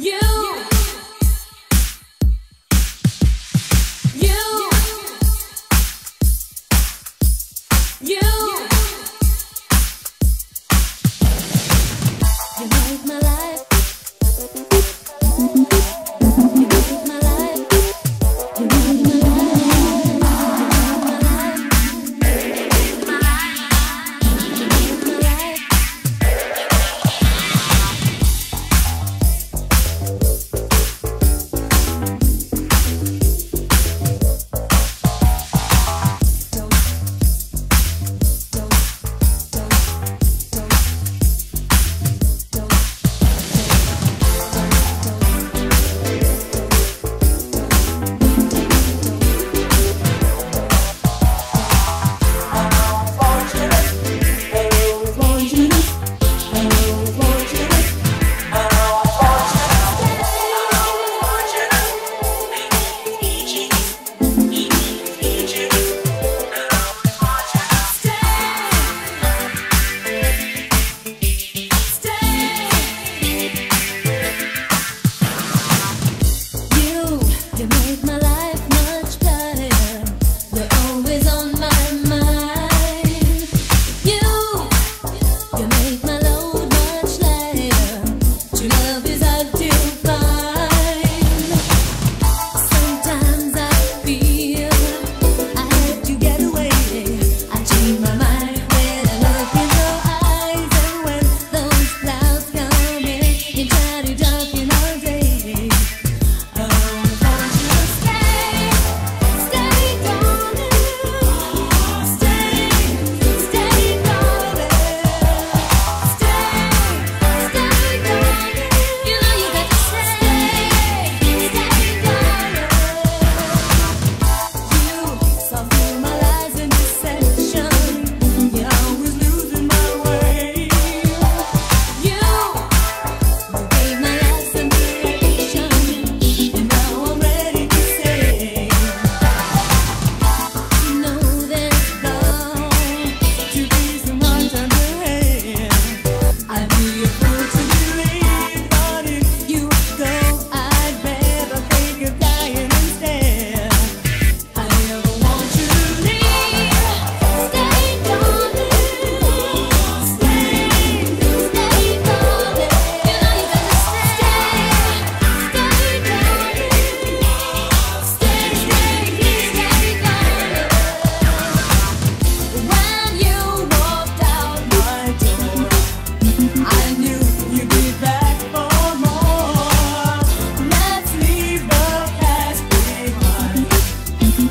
You